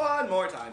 One more time.